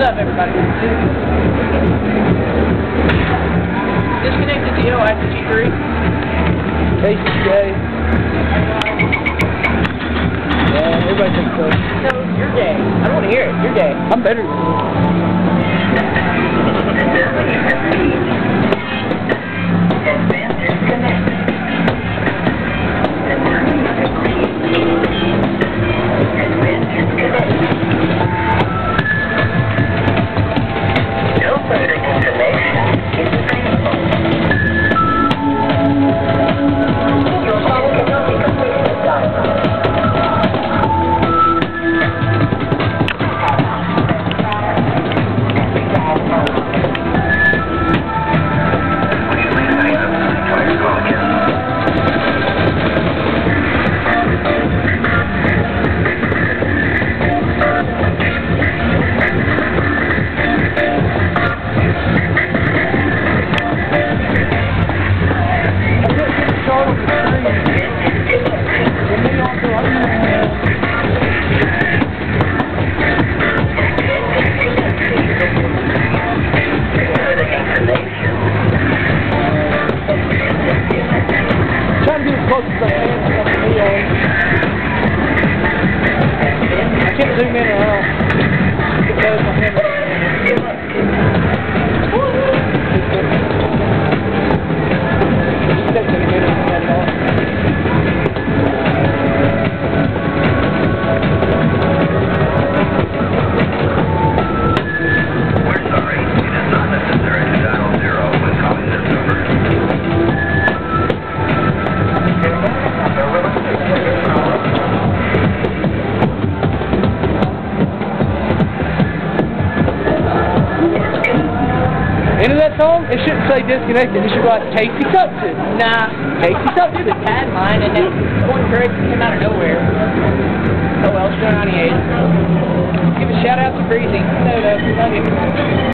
What's up, everybody? Disconnected to you after G3. ACJ. Yeah, everybody thinks so. No, you're gay. I don't want to hear it. You're gay. I'm better than you. Trying to song, it shouldn't say disconnected. It should be like Casey Tupton. Nah, Casey Tupton. the tag line, and then one correct came out of nowhere. Oh well, it's 98. Give a shout out to Breezy. No, no, love you.